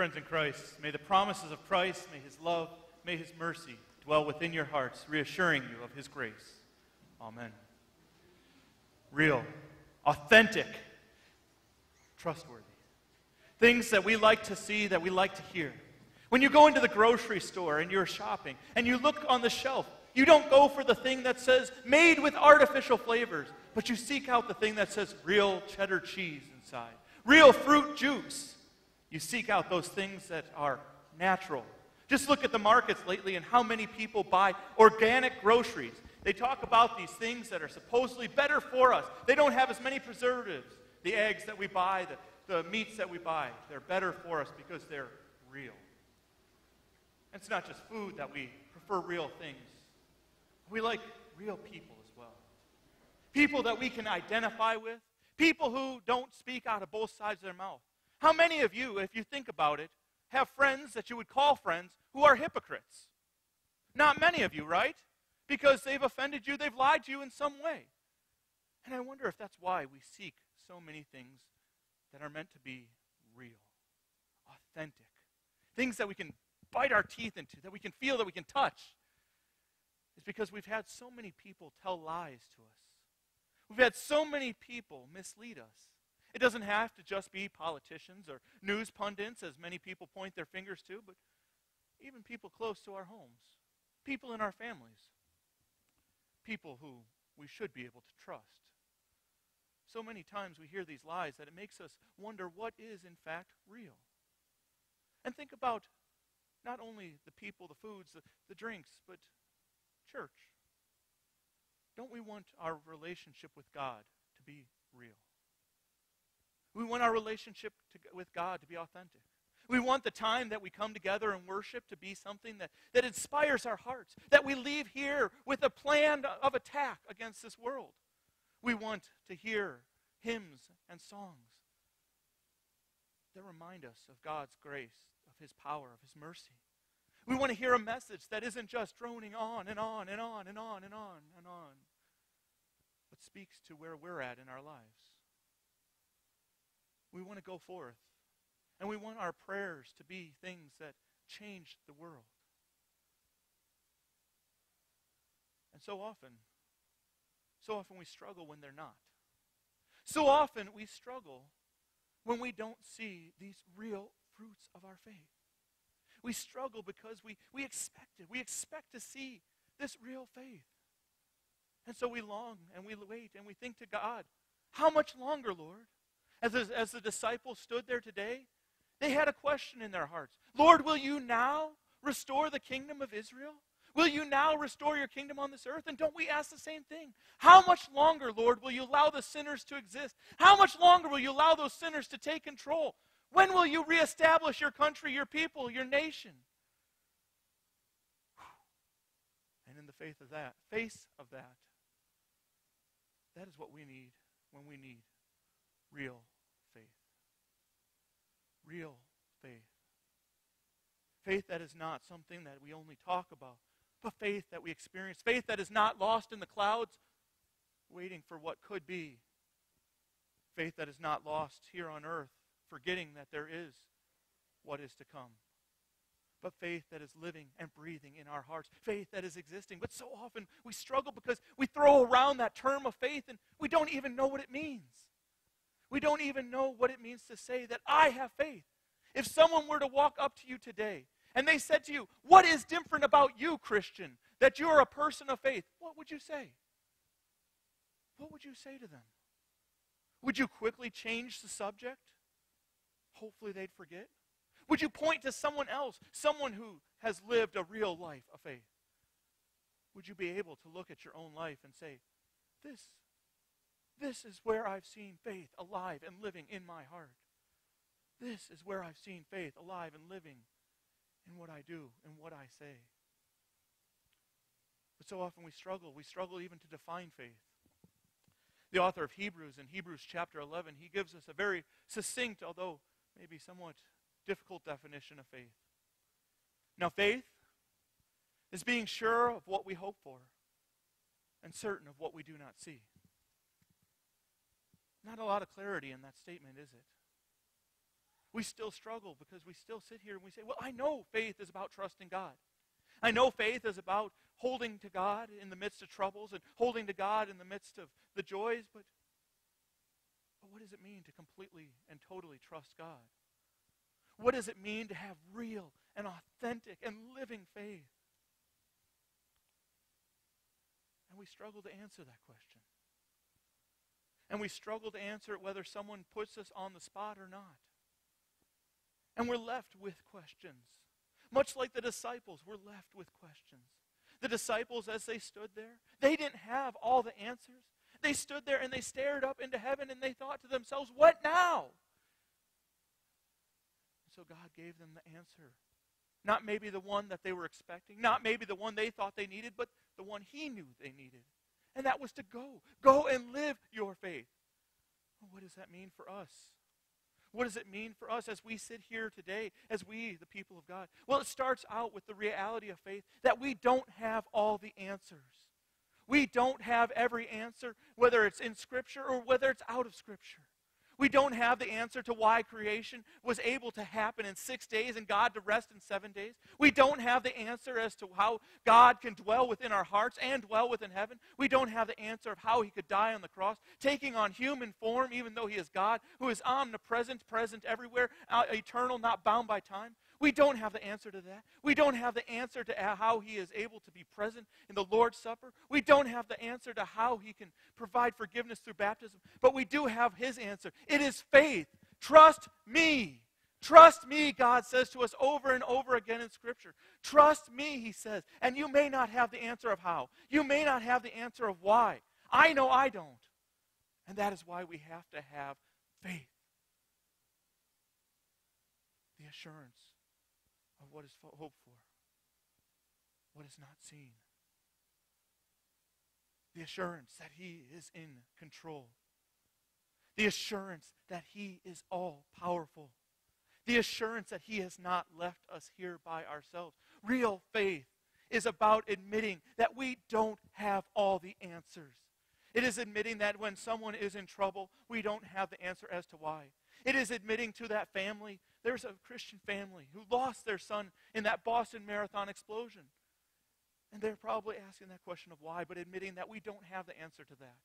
friends in Christ, may the promises of Christ, may his love, may his mercy dwell within your hearts, reassuring you of his grace. Amen. Real, authentic, trustworthy. Things that we like to see, that we like to hear. When you go into the grocery store and you're shopping and you look on the shelf, you don't go for the thing that says made with artificial flavors, but you seek out the thing that says real cheddar cheese inside, real fruit juice. You seek out those things that are natural. Just look at the markets lately and how many people buy organic groceries. They talk about these things that are supposedly better for us. They don't have as many preservatives. The eggs that we buy, the, the meats that we buy, they're better for us because they're real. And It's not just food that we prefer real things. We like real people as well. People that we can identify with. People who don't speak out of both sides of their mouth. How many of you, if you think about it, have friends that you would call friends who are hypocrites? Not many of you, right? Because they've offended you, they've lied to you in some way. And I wonder if that's why we seek so many things that are meant to be real, authentic, things that we can bite our teeth into, that we can feel, that we can touch, It's because we've had so many people tell lies to us. We've had so many people mislead us. It doesn't have to just be politicians or news pundits, as many people point their fingers to, but even people close to our homes, people in our families, people who we should be able to trust. So many times we hear these lies that it makes us wonder what is, in fact, real. And think about not only the people, the foods, the, the drinks, but church. Don't we want our relationship with God to be real? We want our relationship to, with God to be authentic. We want the time that we come together and worship to be something that, that inspires our hearts, that we leave here with a plan of attack against this world. We want to hear hymns and songs that remind us of God's grace, of his power, of his mercy. We want to hear a message that isn't just droning on and on and on and on and on and on, but speaks to where we're at in our lives. We want to go forth. And we want our prayers to be things that change the world. And so often, so often we struggle when they're not. So often we struggle when we don't see these real fruits of our faith. We struggle because we, we expect it. We expect to see this real faith. And so we long and we wait and we think to God, how much longer, Lord? As, the, as the disciples stood there today, they had a question in their hearts Lord, will you now restore the kingdom of Israel? Will you now restore your kingdom on this earth? And don't we ask the same thing? How much longer, Lord, will you allow the sinners to exist? How much longer will you allow those sinners to take control? When will you reestablish your country, your people, your nation? And in the faith of that, face of that, that is what we need when we need real. Real faith. Faith that is not something that we only talk about, but faith that we experience. Faith that is not lost in the clouds, waiting for what could be. Faith that is not lost here on earth, forgetting that there is what is to come. But faith that is living and breathing in our hearts. Faith that is existing. But so often we struggle because we throw around that term of faith and we don't even know what it means. We don't even know what it means to say that I have faith. If someone were to walk up to you today and they said to you, What is different about you, Christian, that you're a person of faith? What would you say? What would you say to them? Would you quickly change the subject? Hopefully they'd forget. Would you point to someone else, someone who has lived a real life of faith? Would you be able to look at your own life and say, This this is where I've seen faith alive and living in my heart. This is where I've seen faith alive and living in what I do and what I say. But so often we struggle. We struggle even to define faith. The author of Hebrews, in Hebrews chapter 11, he gives us a very succinct, although maybe somewhat difficult definition of faith. Now, faith is being sure of what we hope for and certain of what we do not see. Not a lot of clarity in that statement, is it? We still struggle because we still sit here and we say, well, I know faith is about trusting God. I know faith is about holding to God in the midst of troubles and holding to God in the midst of the joys, but, but what does it mean to completely and totally trust God? What does it mean to have real and authentic and living faith? And we struggle to answer that question. And we struggle to answer it whether someone puts us on the spot or not. And we're left with questions. Much like the disciples, we're left with questions. The disciples, as they stood there, they didn't have all the answers. They stood there and they stared up into heaven and they thought to themselves, What now? so God gave them the answer. Not maybe the one that they were expecting, not maybe the one they thought they needed, but the one He knew they needed. And that was to go. Go and live your faith. What does that mean for us? What does it mean for us as we sit here today, as we, the people of God? Well, it starts out with the reality of faith that we don't have all the answers. We don't have every answer, whether it's in Scripture or whether it's out of Scripture. We don't have the answer to why creation was able to happen in six days and God to rest in seven days. We don't have the answer as to how God can dwell within our hearts and dwell within heaven. We don't have the answer of how he could die on the cross, taking on human form, even though he is God, who is omnipresent, present everywhere, uh, eternal, not bound by time. We don't have the answer to that. We don't have the answer to how he is able to be present in the Lord's Supper. We don't have the answer to how he can provide forgiveness through baptism. But we do have his answer. It is faith. Trust me. Trust me, God says to us over and over again in Scripture. Trust me, he says. And you may not have the answer of how. You may not have the answer of why. I know I don't. And that is why we have to have faith. The assurance of what is hoped for, what is not seen. The assurance that He is in control. The assurance that He is all powerful. The assurance that He has not left us here by ourselves. Real faith is about admitting that we don't have all the answers. It is admitting that when someone is in trouble, we don't have the answer as to why. It is admitting to that family, there's a Christian family who lost their son in that Boston Marathon explosion. And they're probably asking that question of why, but admitting that we don't have the answer to that.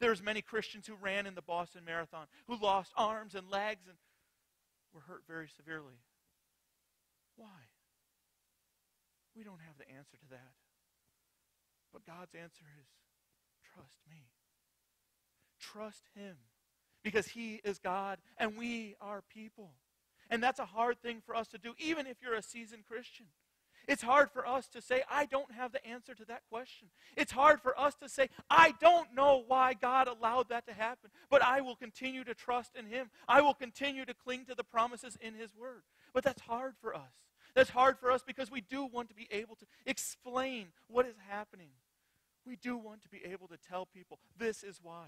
There's many Christians who ran in the Boston Marathon who lost arms and legs and were hurt very severely. Why? We don't have the answer to that. But God's answer is trust me. Trust Him because He is God and we are people. And that's a hard thing for us to do, even if you're a seasoned Christian. It's hard for us to say, I don't have the answer to that question. It's hard for us to say, I don't know why God allowed that to happen, but I will continue to trust in Him. I will continue to cling to the promises in His Word. But that's hard for us. That's hard for us because we do want to be able to explain what is happening. We do want to be able to tell people, this is why.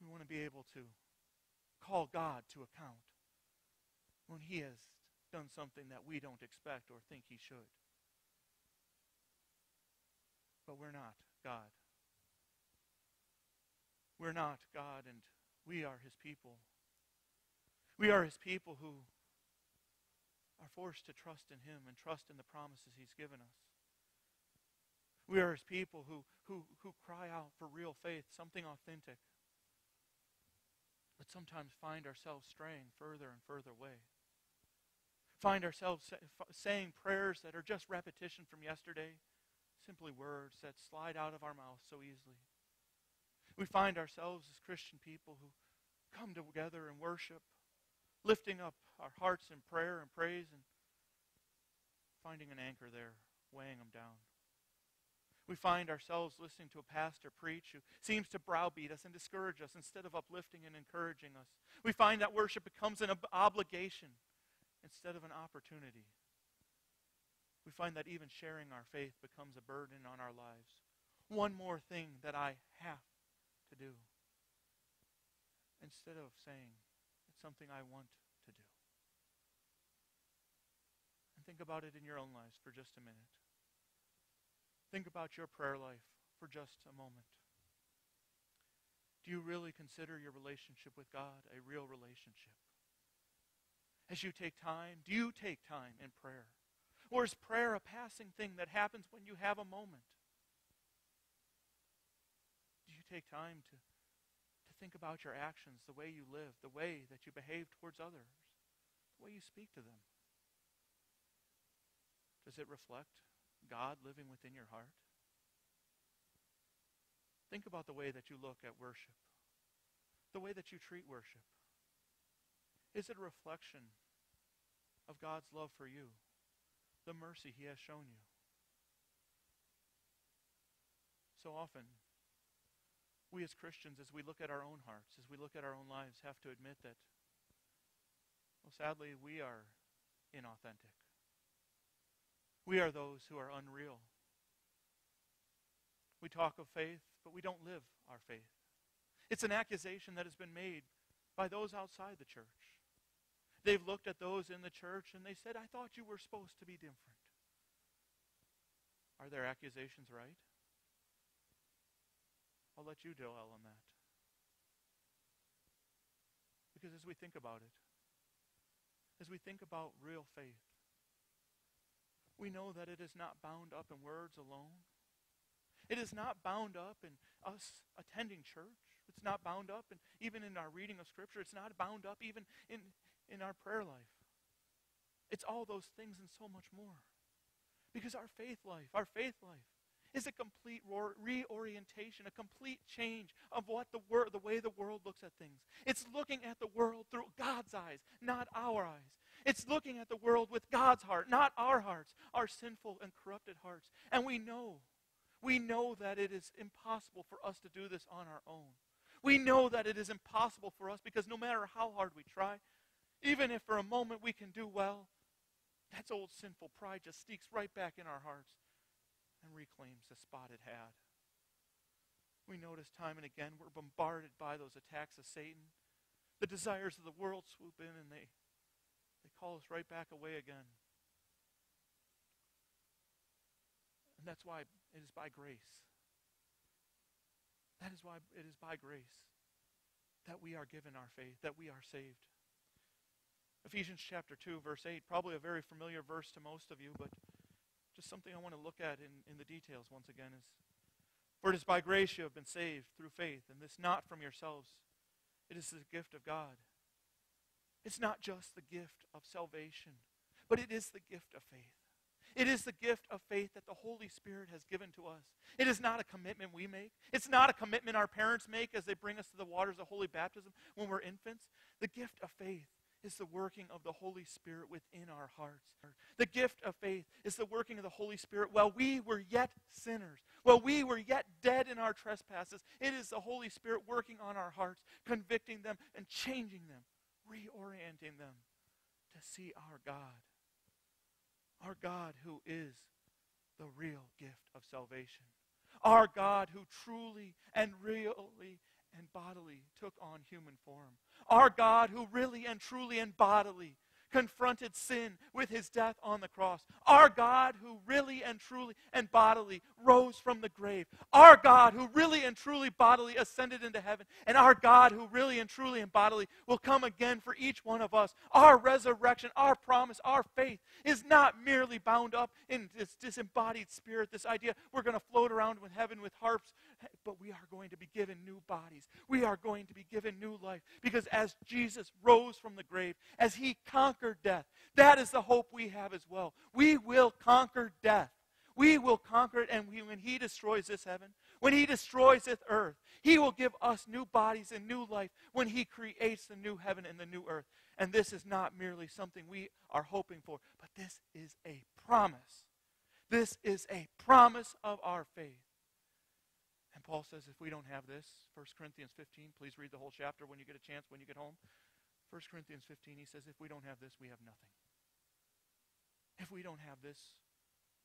We want to be able to call God to account when he has done something that we don't expect or think he should. But we're not God. We're not God, and we are his people. We are his people who are forced to trust in him and trust in the promises he's given us. We are his people who, who, who cry out for real faith, something authentic but sometimes find ourselves straying further and further away. Find ourselves saying prayers that are just repetition from yesterday, simply words that slide out of our mouths so easily. We find ourselves as Christian people who come together and worship, lifting up our hearts in prayer and praise and finding an anchor there, weighing them down. We find ourselves listening to a pastor preach who seems to browbeat us and discourage us instead of uplifting and encouraging us. We find that worship becomes an ob- obligation instead of an opportunity. We find that even sharing our faith becomes a burden on our lives. One more thing that I have to do instead of saying it's something I want to do. And think about it in your own lives for just a minute. Think about your prayer life for just a moment. Do you really consider your relationship with God a real relationship? As you take time? Do you take time in prayer? Or is prayer a passing thing that happens when you have a moment? Do you take time to, to think about your actions, the way you live, the way that you behave towards others, the way you speak to them? Does it reflect God living within your heart? Think about the way that you look at worship, the way that you treat worship. Is it a reflection of God's love for you, the mercy He has shown you? So often, we as Christians, as we look at our own hearts, as we look at our own lives, have to admit that, well, sadly, we are inauthentic. We are those who are unreal. We talk of faith, but we don't live our faith. It's an accusation that has been made by those outside the church. They've looked at those in the church and they said, I thought you were supposed to be different. Are their accusations right? I'll let you dwell on that. Because as we think about it, as we think about real faith, we know that it is not bound up in words alone. It is not bound up in us attending church. It's not bound up in, even in our reading of Scripture. It's not bound up even in, in our prayer life. It's all those things and so much more. Because our faith life, our faith life, is a complete reorientation, a complete change of what the wor- the way the world looks at things. It's looking at the world through God's eyes, not our eyes. It's looking at the world with God's heart, not our hearts, our sinful and corrupted hearts. And we know, we know that it is impossible for us to do this on our own. We know that it is impossible for us because no matter how hard we try, even if for a moment we can do well, that's old sinful pride just sneaks right back in our hearts and reclaims the spot it had. We notice time and again we're bombarded by those attacks of Satan. The desires of the world swoop in and they, they call us right back away again. And that's why it is by grace. That is why it is by grace that we are given our faith, that we are saved. Ephesians chapter 2, verse 8, probably a very familiar verse to most of you, but just something I want to look at in, in the details once again is For it is by grace you have been saved through faith, and this not from yourselves. It is the gift of God. It's not just the gift of salvation, but it is the gift of faith. It is the gift of faith that the Holy Spirit has given to us. It is not a commitment we make. It's not a commitment our parents make as they bring us to the waters of holy baptism when we're infants. The gift of faith is the working of the Holy Spirit within our hearts. The gift of faith is the working of the Holy Spirit while we were yet sinners, while we were yet dead in our trespasses. It is the Holy Spirit working on our hearts, convicting them and changing them, reorienting them to see our God. Our God who is the real gift of salvation. Our God who truly and really and bodily took on human form. Our God who really and truly and bodily confronted sin with his death on the cross. Our God who really and truly and bodily rose from the grave. Our God who really and truly bodily ascended into heaven. And our God who really and truly and bodily will come again for each one of us. Our resurrection, our promise, our faith is not merely bound up in this disembodied spirit, this idea we're going to float around with heaven with harps, but we are going to be given new bodies. We are going to be given new life because as Jesus rose from the grave, as he conquered death. That is the hope we have as well. We will conquer death. We will conquer it, and we, when He destroys this heaven, when He destroys this earth, He will give us new bodies and new life when He creates the new heaven and the new earth. And this is not merely something we are hoping for, but this is a promise. This is a promise of our faith. And Paul says if we don't have this, 1 Corinthians 15, please read the whole chapter when you get a chance, when you get home. 1 Corinthians 15, he says, if we don't have this, we have nothing. If we don't have this,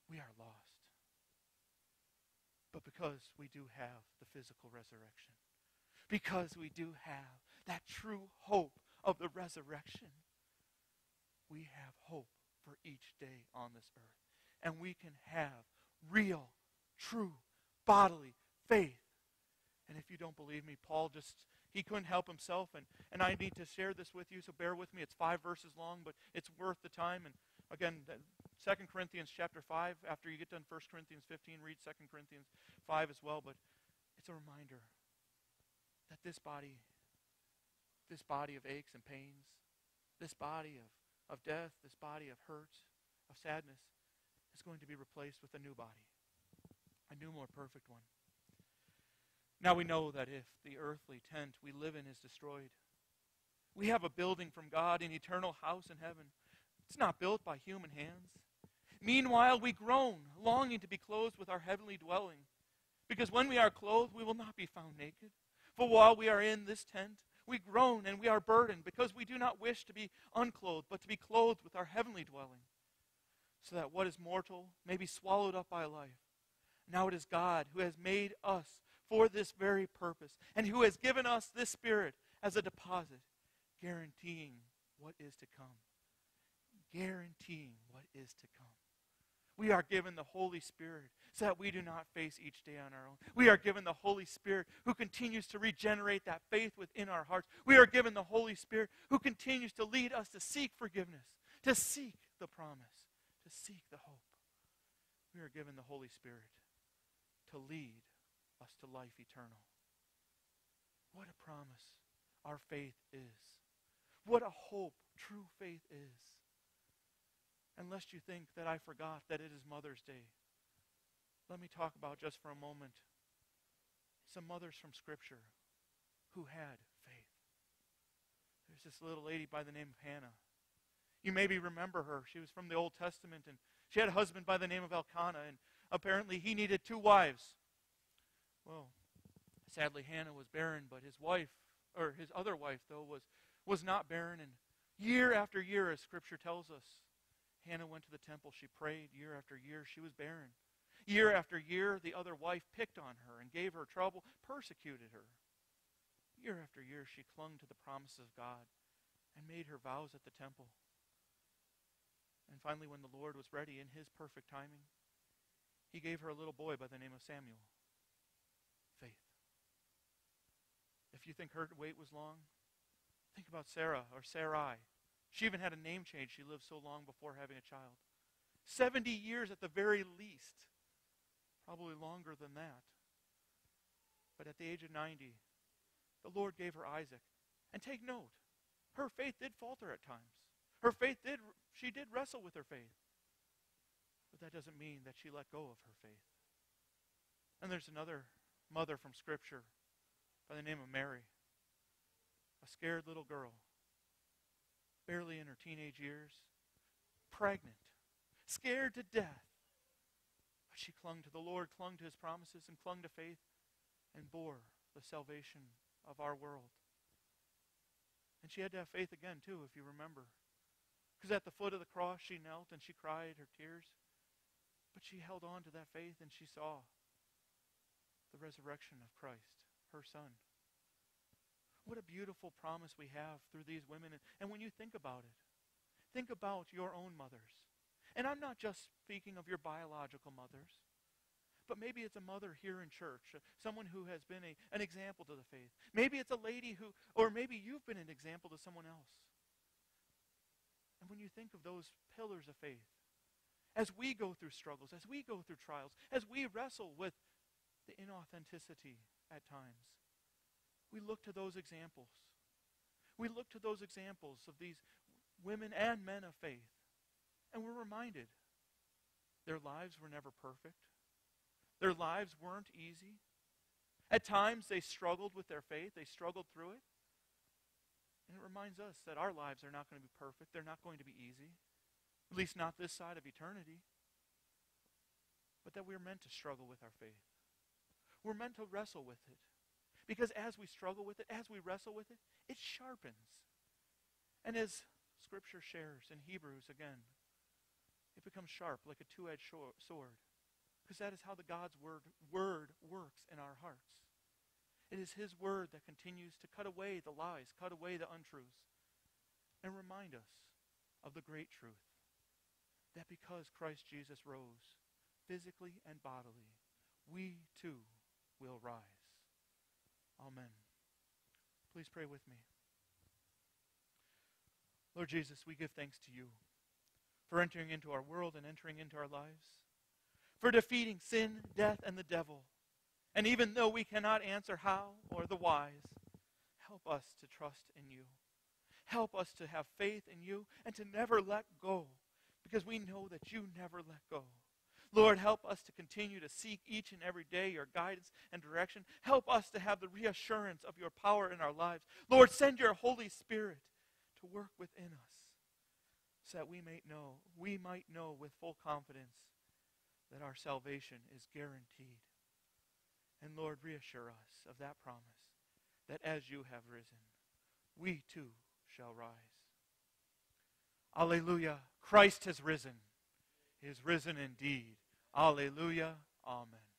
we are lost. But because we do have the physical resurrection, because we do have that true hope of the resurrection, we have hope for each day on this earth. And we can have real, true, bodily faith. And if you don't believe me, Paul just He couldn't help himself, and, and I need to share this with you, so bear with me. It's five verses long, but it's worth the time. And again, 2 Corinthians chapter 5, after you get done 1 Corinthians 15, read 2 Corinthians 5 as well. But it's a reminder that this body, this body of aches and pains, this body of, of death, this body of hurt, of sadness, is going to be replaced with a new body, a new, more perfect one. Now we know that if the earthly tent we live in is destroyed, we have a building from God, an eternal house in heaven. It's not built by human hands. Meanwhile, we groan, longing to be clothed with our heavenly dwelling. Because when we are clothed, we will not be found naked. For while we are in this tent, we groan and we are burdened, because we do not wish to be unclothed, but to be clothed with our heavenly dwelling, so that what is mortal may be swallowed up by life. Now it is God who has made us for this very purpose, and who has given us this Spirit as a deposit, guaranteeing what is to come. Guaranteeing what is to come. We are given the Holy Spirit so that we do not face each day on our own. We are given the Holy Spirit who continues to regenerate that faith within our hearts. We are given the Holy Spirit who continues to lead us to seek forgiveness, to seek the promise, to seek the hope. We are given the Holy Spirit to lead us to life eternal. What a promise our faith is. What a hope true faith is. Unless you think that I forgot that it is Mother's Day, let me talk about just for a moment some mothers from Scripture who had faith. There's this little lady by the name of Hannah. You maybe remember her. She was from the Old Testament, and she had a husband by the name of Elkanah, and apparently he needed two wives. Well, sadly, Hannah was barren, but his wife, or his other wife, though, was, was not barren. And year after year, as Scripture tells us, Hannah went to the temple. She prayed year after year. She was barren. Year after year, the other wife picked on her and gave her trouble, persecuted her. Year after year, she clung to the promises of God and made her vows at the temple. And finally, when the Lord was ready in his perfect timing, he gave her a little boy by the name of Samuel. Faith. If you think her wait was long, think about Sarah or Sarai. She even had a name change. She lived so long before having a child. 70 years at the very least. Probably longer than that. But at the age of 90, the Lord gave her Isaac. And take note, her faith did falter at times. Her faith did, she did wrestle with her faith. But that doesn't mean that she let go of her faith. And there's another mother from Scripture by the name of Mary, a scared little girl barely in her teenage years, pregnant, scared to death. But she clung to the Lord, clung to his promises, and clung to faith, and bore the salvation of our world. And she had to have faith again, too, if you remember. Because at the foot of the cross, she knelt and she cried her tears. But she held on to that faith and she saw the resurrection of Christ, her son. What a beautiful promise we have through these women. And when you think about it, think about your own mothers. And I'm not just speaking of your biological mothers, but maybe it's a mother here in church, uh, someone who has been a, an example to the faith. Maybe it's a lady who, or maybe you've been an example to someone else. And when you think of those pillars of faith, as we go through struggles, as we go through trials, as we wrestle with the inauthenticity at times, we look to those examples. We look to those examples of these women and men of faith, and we're reminded their lives were never perfect. Their lives weren't easy. At times, they struggled with their faith, they struggled through it. And it reminds us that our lives are not going to be perfect, they're not going to be easy, at least not this side of eternity. But that we're meant to struggle with our faith. We're meant to wrestle with it. Because as we struggle with it, as we wrestle with it, it sharpens. And as Scripture shares in Hebrews again, it becomes sharp like a two edged sword. Because that is how the God's word, word works in our hearts. It is His word that continues to cut away the lies, cut away the untruths, and remind us of the great truth that because Christ Jesus rose physically and bodily, we too will rise. Amen. Please pray with me. Lord Jesus, we give thanks to you for entering into our world and entering into our lives, for defeating sin, death, and the devil. And even though we cannot answer how or the whys, help us to trust in you. Help us to have faith in you and to never let go because we know that you never let go. Lord, help us to continue to seek each and every day your guidance and direction. Help us to have the reassurance of your power in our lives. Lord, send your Holy Spirit to work within us so that we may know, we might know with full confidence that our salvation is guaranteed. And Lord, reassure us of that promise that as you have risen, we too shall rise. Alleluia. Christ has risen. He is risen indeed. Alleluia. Amen.